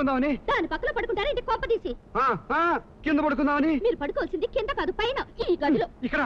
పడుకుందామని? దాని పక్కన పడుకుంటారా? ఇంటి కొంప తీసి. కింద పడుకుందామని? మీరు పడుకోవాల్సింది కింద కాదు పైన ఈ గదిలో. ఇక్కడ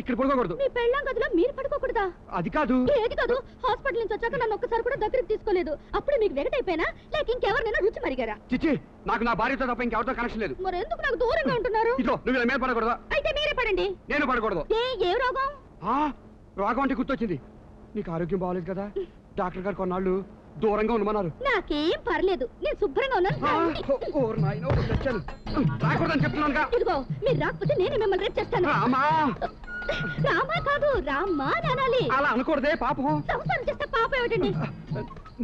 ఇక్కడ పడుకోకూడదు. మీ పెళ్ళాం గదిలో మీరు పడుకోకూడదా? అది కాదు. ఏది కాదు. హాస్పిటల్ నుంచి వచ్చాక నన్ను ఒక్కసారి కూడా దగ్గరికి తీసుకోలేదు. అప్పుడు మీకు వెగటైపోయినా లేక ఇంకెవరినైనా రుచి మరిగారా? చిచ్చి నాకు నా భార్యతో తప్ప ఇంకెవరితో కనెక్షన్ లేదు. మరి ఎందుకు నాకు దూరంగా ఉంటున్నారు? ఇదో నువ్వు మీద పడకూడదా? అయితే మీరే పడండి. నేను పడకూడదు. ఏ ఏ రోగం? రోగం అంటే గుర్తొచ్చింది. నీకు ఆరోగ్యం బాగోలేదు కదా? డాక్టర్ గారు కొన్నాళ్ళు దూరంగా ఉండమన్నారు. నాకేం పర్లేదు. నేను శుభ్రంగా ఉన్నాను. నాయనో. రాకూడదని చెప్తున్నానుగా. ఇదిగో మీరు రాకపోతే నేనే మిమ్మల్ని రేపు చేస్తాను. రామా. రామా కాదు రామ్మా అని అనాలి అలా అనకూడదే పాపం. సంసారం చేస్తే పాప ఏమిటండి?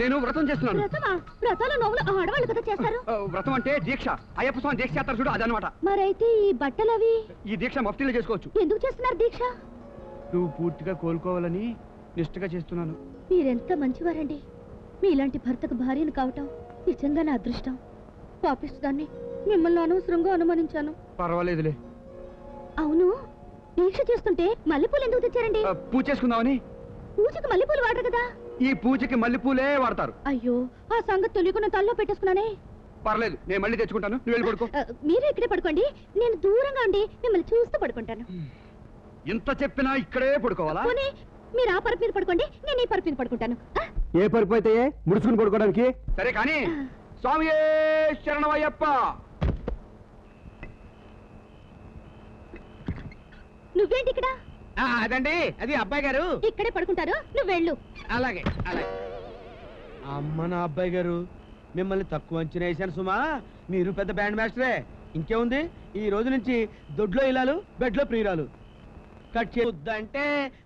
నేను వ్రతం చేస్తున్నాను. వ్రతమా? వ్రతాల నోములు ఆడవాళ్ళు కదా చేస్తారు? వ్రతం అంటే దీక్ష. అయ్యప్ప స్వామి దీక్ష చేస్తారు చూడు అదనమాట మరైతే ఈ బట్టలు అవి? ఈ దీక్ష మఫ్తీలో చేసుకోవచ్చు. ఎందుకు చేస్తున్నారు దీక్ష? నువ్వు పూర్తిగా కోలుకోవాలని నిష్ఠగా చేస్తున్నాను. మీరెంత మంచివారండి? మీలాంటి భర్తకు భార్యను కావటం నిజంగా నా అదృష్టం. పాపిస్తాన్ని మిమ్మల్ని అనవసరంగా అనుమానించాను. పర్వాలేదులే. అవును దీక్ష చేస్తుంటే మల్లెపూలు ఎందుకు తెచ్చారండి? పూజ చేసుకుందామని. పూజకు మల్లెపూలు వాడరు కదా? ఈ పూజకి మల్లెపూలే వాడతారు. అయ్యో ఆ సంగతి తెలియకుండా తల్లో పెట్టేసుకున్నానే. పర్లేదు నేను మళ్ళీ తెచ్చుకుంటాను. నువ్వు వెళ్ళి పడుకో. మీరే ఇక్కడే పడుకోండి. నేను దూరంగా ఉండి మిమ్మల్ని చూస్తూ పడుకుంటాను. ఇంత చెప్పినా ఇక్కడే పడుకోవాలా? మీరు ఆ పరుపు మీద పడుకోండి నేను ఈ పరుపు మీద పడుకుంటాను? ఏ పరుపు అయితే ముడుచుకుని పడుకోవడానికి? సరే కానీ స్వామి శరణమయ్యప్ప? నువ్వేంటి ఇక్కడ? ఆ, అదండి అది అబ్బాయి గారు. ఇక్కడే పడుకుంటారు నువ్వు వెళ్ళు. అలాగే అలాగే. అమ్మ నా అబ్బాయి గారు మిమ్మల్ని తక్కువ అంచనా వేశాను సుమా. మీరు పెద్ద బ్యాండ్ మాస్టరే. ఇంకేముంది? ఈ రోజు నుంచి దొడ్లో ఇలాలు బెడ్లో ప్రియురాలు. కట్ చేద్దంటే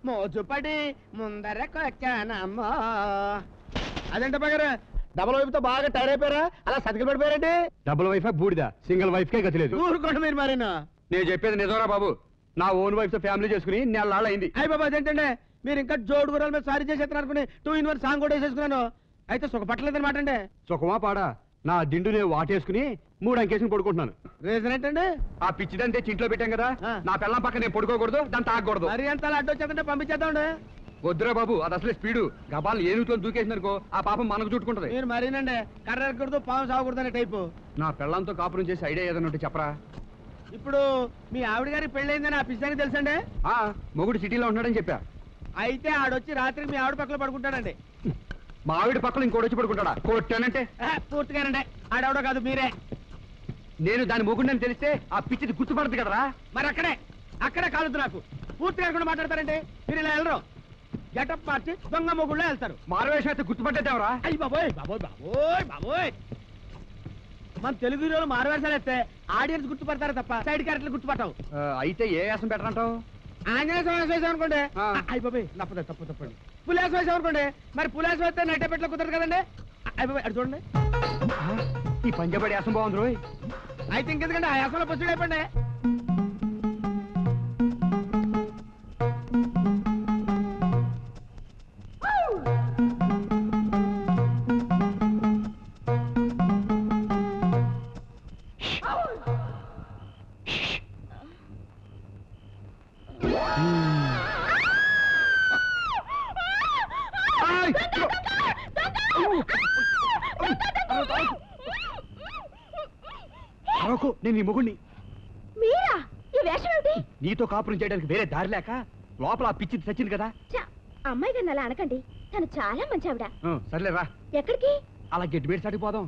మోజు పడి ముందరకొచ్చానమ్మా. అదేంటి అబ్బాయి గారు డబల్ వైపుతో బాగా టైర్ అయిపోయారా? అలా సతికి పడిపోయారండి డబుల్ వైఫ్ బూడిద సింగిల్ వైఫ్ కే గతి లేదు. ఊరుకోండి మీరు మరేనా? నేను చెప్పేది నిజంరా బాబు. నా ఓన్ వైఫ్తో ఫ్యామిలీ చేసుకుని నెల అయింది అయ్యి బాబా అదేంటండి మీరు ఇంకా జోడు గురాల మీద సారీ చేసేస్తున్నారు అనుకుని టూ ఇన్ వన్ సాంగ్ కూడా వేసేసుకున్నాను. అయితే సుఖపట్టలేదన్నమాట అండి. సుఖమా పాడా? నా దిండు నేను వాటేసుకుని మూడు అంకేసుకుని పడుకుంటున్నాను. రీజన్ ఏంటండి? ఆ పిచ్చిదంతే ఇంట్లో పెట్టాం కదా. ఆ. నా పిల్లం పక్క నేను పడుకోకూడదు దాన్ని తాగకూడదు మరి ఎంత అడ్డు పంపించేద్దామండి? వద్దురా బాబు అది అసలే స్పీడు. గబాలు ఏనుగుతో దూకేసిందనుకో ఆ పాపం మనకు చుట్టుకుంటది. మీరు మరీనండి కర్ర ఎక్కకూడదు పాము సాగకూడదు అనే టైపు. నా పిల్లంతో కాపురం చేసి ఐడియా ఏదైనా ఉంటే చెప్పరా? ఇప్పుడు మీ ఆవిడ గారికి పెళ్ళైందని ఆ పిచ్చానికి తెలుసండి? ఆ మొగుడు సిటీలో ఉన్నాడని చెప్పా. అయితే ఆడొచ్చి రాత్రి మీ ఆవిడ పక్కన పడుకుంటాడండి. మా ఆవిడ పక్కన ఇంకోటి వచ్చి పడుకుంటాడా? కొట్టానంటే? పూర్తిగానండి ఆడెవడో కాదు మీరే. నేను దాని మొగుడిని తెలిస్తే ఆ పిచ్చిది గుర్తుపడదు కదరా? మరి అక్కడే అక్కడే కాలుద్దు నాకు. పూర్తిగా కూడా మాట్లాడతారంటే? మీరు ఇలా వెళ్ళరు. గెటప్ మార్చి దొంగ మొగుళ్ళో వెళ్తారు. మారవేషం అయితే గుర్తుపట్టేదేవరా అయ్యి బాబోయ్ బాబోయ్ బాబోయ్ బాబోయ్. మన తెలుగు హీరోలు మారవేశాలు ఎత్తే ఆడియన్స్ గుర్తుపడతారు తప్ప సైడ్ క్యారెక్టర్లు గుర్తుపట్టావు. ఆ, అయితే ఏ వేసం పెట్టరంటావు ఆంజనేయ స్వామి వేసాం అనుకోండి. అయ్యి బాబోయ్ తప్పదు తప్పు తప్పండి పులేస్ వేసాం అనుకోండి మరి పులేస్ వేస్తే నైట్ పెట్లో కుదరదు కదండి? అటు చూడండి. ఈ పంజాబడి వేసం బాగుంది రోయ్. అయితే ఇంకెందుకంటే ఆ యాసంలో పసుడు అయిపోండి అరవకు నేను నీ మొగుడిని మీరా? ఈ వేషం ఏమిటి? నీతో కాపురం చేయడానికి వేరే దారి లేక లోపల ఆ పిచ్చి చచ్చింది కదా. ఛ, అమ్మాయి గారిని అలా అనకండి. తను చాలా మంచి ఆవిడ ఆ, సర్లే రా. ఎక్కడికి? అలా గట్టి మీద సాటిపోదాం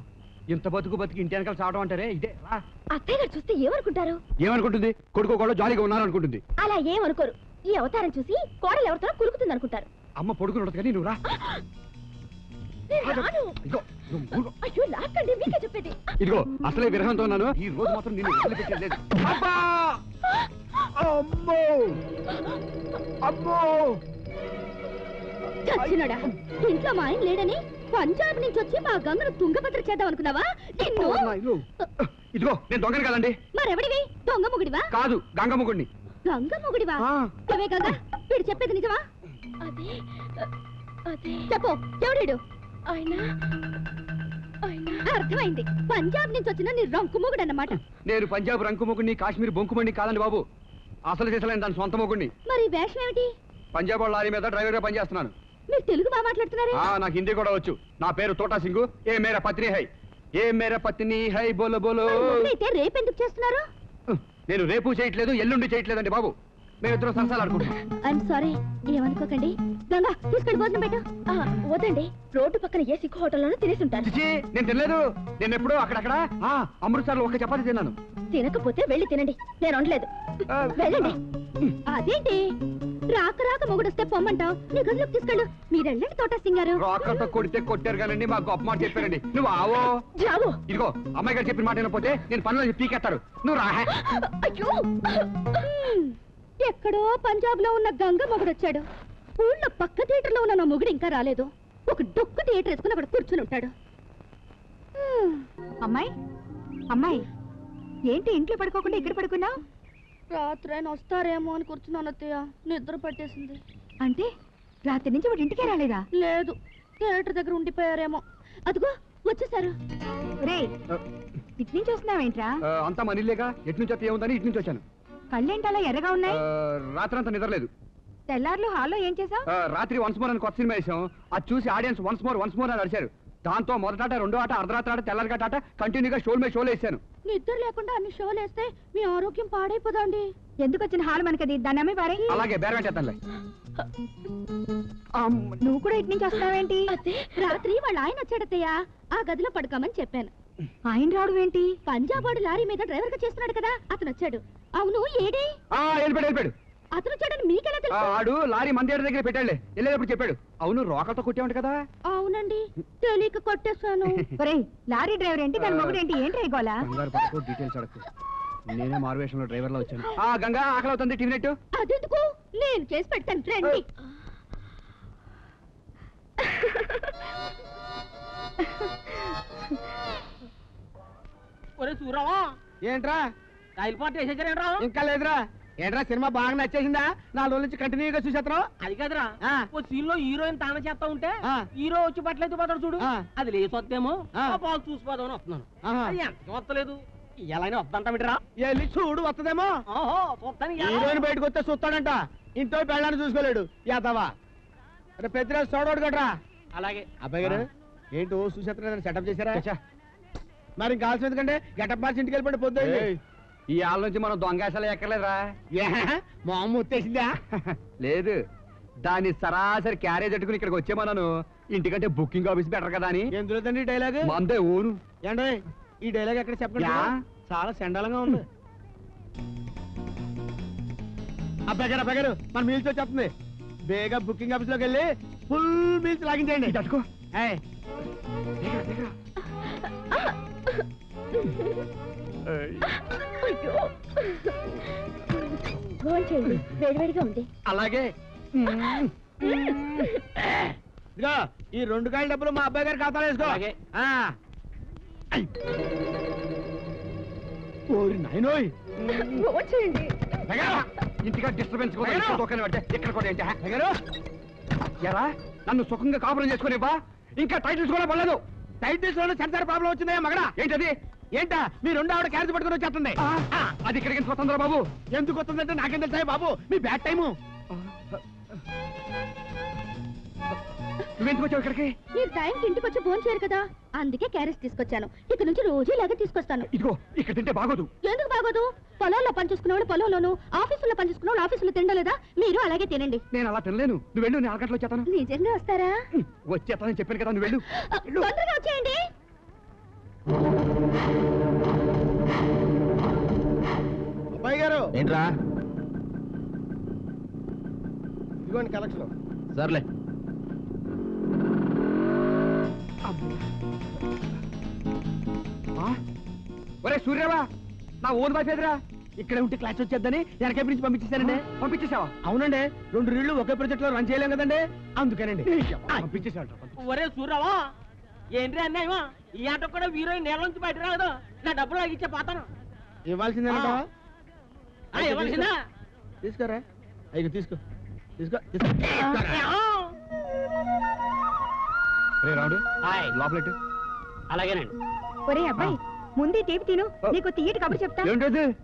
ఇంత బతుకు బతికి ఇంటి వెనకాల చావడం అంటారే ఇదే రా. అత్తయ్య గారు చూస్తే ఏమనుకుంటారు? ఏమనుకుంటుంది? కొడుకో కూడా జాలీగా ఉన్నారనుకుంటుంది. అలా ఏమనుకోరు. ఈ అవతారం చూసి కోడలు ఎవరితో కులుకుతుంది అనుకుంటారు అమ్మ పడుకుని ఉండదు కానీ నువ్వు రా. రాను. ఇదిగో నువ్వు ఊరుకో. అయ్యో లాక్కండి మీకే చెప్పేది. ఇదిగో అసలే విరహంతో ఉన్నాను. ఈ రోజు మాత్రం నిన్ను వదిలిపెట్టేది లేదు. అబ్బా! అమ్మో! అమ్మో! చచ్చినడా? ఇంట్లో మా ఆయన లేడని పంజాబ్ నుంచి వచ్చి మా గంగను తుంగభద్ర చేద్దాం అనుకున్నావా నిన్ను ఓ నాయనో. ఇదిగో నేను దొంగను కదండి. మరెవడివి? దొంగ ముగుడివా? కాదు గంగమ్మగుడిని గంగ ముగుడివా? ఆ. అవే గంగ? వీడు చెప్పేది నిజమా? అదే అదే. చెప్పు ఎవడీడు? ఆయన అర్థమైంది. పంజాబ్ నుంచి వచ్చిన నీ రంకు మొగుడు అన్నమాట. నేను పంజాబ్ రంకుముగుడిని కాశ్మీర్ బొంకుమండి కాదండి బాబు. అసలు చేసలేను దాని సొంత మొగుడిని. మరి వేషం ఏమిటి? పంజాబ్ వాళ్ళ లారీ మీద డ్రైవర్గా పనిచేస్తున్నాను. మీరు తెలుగు బాగా మాట్లాడుతున్నారే? ఆ నాకు హిందీ కూడా వచ్చు. నా పేరు తోటా సింగు. ఏ మేరా పత్ని హై. ఏ మేరా పత్ని హై బోలో బోలో. అయితే రేపు ఎందుకు చేస్తున్నారు? నేను రేపు చేయట్లేదు ఎల్లుండి చేయట్లేదండి బాబు. మేమిద్దరం సరసాలు ఆడుకుంటున్నాం ఐఎమ్ సారీ ఏమనుకోకండి. గంగా తీసుకెళ్ళి భోజనం పెట్టు. వదండి రోడ్డు పక్కన ఏ సిక్కు హోటల్లోనూ తినేసి ఉంటాను చిచి నేను తినలేదు. నేను ఎప్పుడో అక్కడక్కడ ఆ, అమృత్సర్లో ఒక చపాతి తిన్నాను. తినకపోతే వెళ్ళి తినండి. నేను వండలేదు ఆ, వెళ్ళండి. అదేంటి? రాక రాక మొగుడొస్తే పొమ్మంటావు. నీ గదిలోకి తీసుకెళ్ళు. మీరు వెళ్ళండి తోట సింగారు రాకర్తో కొడితే కొట్టారు కానండి మాకు గొప్ప మాట చెప్పారండి. నువ్వు ఆవో. జావు. ఇదిగో అమ్మాయి గారు చెప్పిన మాట వినకపోతే నేను పనులు పీకెత్తారు నువ్వు రా. అయ్యో. ఎక్కడో పంజాబ్లో ఉన్న గంగ మొగుడొచ్చాడు. ఊళ్ళో పక్క థియేటర్లో ఉన్న నా మొగుడు ఇంకా రాలేదు. ఒక డొక్కు థియేటర్ వేసుకుని అక్కడ కూర్చుని ఉంటాడు. అమ్మాయి అమ్మాయి ఏంటి ఇంట్లో పడుకోకుండా ఇక్కడ పడుకున్నావు? రాత్రి ఆయన వస్తారేమో అని కూర్చున్నాను అత్తయ్య. నిద్ర పట్టేసింది. అంటే రాత్రి నుంచి వాడి ఇంటికే రాలేదా? లేదు థియేటర్ దగ్గర ఉండిపోయారేమో. అదిగో వచ్చేసారు. రే ఇటు నుంచి వస్తున్నావేంట్రా? అంతా మనీలేగా ఎటు నుంచి ఏముందని ఇటు నుంచి వచ్చాను. కళ్ళేంటి అలా ఎర్రగా ఉన్నాయి? రాత్రంతా నిద్రలేదు. తెల్లార్లు హాల్లో ఏం చేసావు ఆ, రాత్రి వన్స్ మోర్ అని కొత్త సినిమా వేసాం అది చూసి audience once more once more అని అడిచారు దాంతో మొదట ఆట రెండో ఆట అర్ధరాత్రి ఆట తెల్లారి ఆట కంటిన్యూగా షోల్ మీద షోలు వేసాను నిద్ర లేకుండా అన్ని షోలు వేస్తే మీ ఆరోగ్యం పాడైపోదండి. ఎందుకు వచ్చిన హాల్ మనకది? దాన్ని అమ్మి పారే. అలాగే బేరం చేస్తానులే నువ్వు కూడా ఇటు నుంచి వస్తున్నావేంటి? అదే రాత్రి వాళ్ళ ఆయన వచ్చాడతయ్య ఆ గదిలో పడుకోమని చెప్పాను. ఆయన రావడం ఏంటి? పంజాబ్ వాడు లారీ మీద డ్రైవర్గా చేస్తున్నాడు కదా అతను వచ్చాడు. అవును ఏడి? ఆ, వెళ్ళిపోయాడు వెళ్ళిపోయాడు. అతను వచ్చాడని మీకెలా ఆ, తెలుసు ఆడు లారీ మందేడు దగ్గర పెట్టాడులే. వెళ్ళేటప్పుడు చెప్పాడు. అవును రోకలతో కొట్టేవాడు కదా? అవునండి తెలియక కొట్టేశాను. ఒరేయ్ లారీ డ్రైవర్ ఏంటి? దాని మొగుడు ఏంటి? ఏంటి గోలా? కంగారు పడుకో డీటెయిల్స్ అడగకు నేనే మారువేషంలో డ్రైవర్లో వచ్చాను. ఆ గంగా ఆకలి అవుతుంది టీవీ నెట్ అదెందుకు? నేను చేసి పెడతాను రండి. ఒరే చూరావా ఏంట్రా? వేసేసారేంట్రా ఇంకా లేదురా. ఏంట్రా సినిమా బాగా నచ్చేసిందా? నా రోజు నుంచి కంటిన్యూగా చూసేస్తున్నావు? అది కాదురా. ఆ. ఓ సీన్లో హీరోయిన్ తాన చేస్తా ఉంటే ఆ. హీరో వచ్చి పట్లయితే పోతాడు చూడు. ఆ. అది వస్తేమో ఆ. పాలు చూసిపోదామని వస్తున్నాను. ఆహా. అది ఎంతకీ వస్తలేదు? ఎలా వద్దంటామిట్రా వెళ్ళి చూడు వస్తదేమో ఓహో చూస్తాను ఇయ్యాల. హీరోయిన్ బయటకు వస్తే చూస్తాడంట. ఇంట్లో పెళ్ళాన్ని చూసుకోలేడు. యాదవా. రేపు పెద్దరాజు చూడవాడు కదరా. అలాగే. అబ్బాయి గారు ఏంటి చూసేస్తున్నా సెటప్ చేశారా. మరి ఇంకా కావాల్సింది ఎందుకంటే గెటప్ మార్చి ఇంటికి వెళ్ళిపోయి పొద్దు ఏయ్, ఈ ఆళ్ళ నుంచి మనం దొంగేసాలు ఎక్కర్లేదురా. మా అమ్మ ఉత్తేసిందా లేదు. దాని సరాసరి క్యారేజ్ పెట్టుకుని ఇక్కడికి వచ్చేమన్నాను. ఇంటికంటే బుకింగ్ ఆఫీస్ బెటర్ కదా అని. ఎందులో తండ్రి డైలాగ్? మందే ఊను ఏండి ఈ డైలాగ్ ఎక్కడ చెప్పండి? చాలా చండాలంగా ఉంది. అబ్బాయి గారు అబ్బాయి గారు మన మీల్స్ వచ్చేస్తుంది బేగా బుకింగ్ ఆఫీస్లోకి వెళ్ళి ఫుల్ మీల్స్ లాగించండి తట్టుకో ఏయ్, చేయండి వేడివేడిగా ఉంది. అలాగే. ఇదిగో ఈ రెండు కాయల డబ్బులు మా అబ్బాయి గారి ఖాతాలో వేసుకో. అలాగే. ఆ. ఐ. ఓరి నాయనోయ్. చేయండి. అబ్బాయి గారు, ఇంటిగా డిస్టర్బెన్స్ కూడా అయ్యో! ఇక్కడ కూడా ఏంటి ఎలా నన్ను సుఖంగా కాపురం చేసుకునేవా ఇంకా టైటిల్స్ కూడా పడలేదు. టైటిల్స్లోనే సెన్సార్ ప్రాబ్లం వచ్చిందా మగడా. ఏంటది? ఏంటా? మీ రెండు ఆవిడ క్యారేజ్ పట్టుకొని వచ్చేస్తుంది. ఆ, అది ఇక్కడికి స్వతంత్ర బాబు? ఎందుకు వస్తుందంటే నాకేం తెలుసా బాబు? మీ బ్యాడ్ టైము. నువ్వెందుకు వచ్చావు ఇక్కడికి? మీరు టైంకి ఇంటికి వచ్చి ఫోన్ చేయరు కదా? అందుకే క్యారెట్ తీసుకొచ్చాను. ఇక నుంచి రోజు ఇలాగే తీసుకొస్తాను. ఇదిగో ఇక్కడ తింటే బాగోదు. ఎందుకు బాగోదు? పొలాల్లో పనిచేసుకునే వాళ్ళు పొలంలోను ఆఫీసులో పనిచేసుకునే వాళ్ళు ఆఫీసులో తినలేదా? మీరు అలాగే తినండి. నేను అలా తినలేను. నువ్వు వెళ్ళు నేను అరగంటలో వచ్చేస్తాను. నిజంగా వస్తారా? వచ్చేస్తానని చెప్పాను కదా నువ్వు వెళ్ళు. తొందరగా వచ్చేయండి. అబ్బాయి గారు. ఏంట్రా? ఇదిగోండి కలెక్షన్. సర్లే? ఒరే సూర్యవా నా ఓన్ ఎదురా ఇక్కడే ఉంటే క్లాస్ వచ్చేద్దని వెనకే నుంచి పంపించేశానండి. పంపించేసావా అవునండి. రెండు రీళ్ళు ఒకే ప్రాజెక్ట్లో రన్ చేయలేం కదండి. అందుకనండి. పంపించేసాడు ఒరే సూర్రావా ఏంటి అన్నాయమా ఈ ఆట కూడా హీరోయిన్ నేల నుంచి బయట రాదు నా డబ్బులు ఇచ్చే పోతాను. ఇవ్వాల్సిందా? తీసుకోరా? అయ్యి తీసుకో. రాముడు. లోపలెట్టు. అలాగేనండి. ఒరే అబ్బాయి ముందే తీపి తిను. నీకు తీయటి కబురు చెప్తా. ఏంటది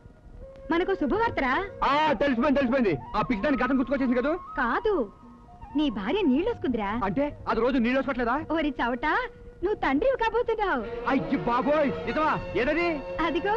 మనకు శుభవార్తరా? ఆ తెలిసిపోయింది తెలిసిపోయింది. ఆ పిచ్చిదాన్ని గతం గుర్తుకొచ్చేసింది కదా? కాదు. నీ భార్య నీళ్ళొసుకుందిరా అంటే అది రోజు నీళ్ళు వేసుకోవట్లేదా? ఓరి చవట నువ్వు తండ్రివి కాబోతున్నావు. అయ్యి బాబోయ్ నిజమా? ఏదది? అదిగో?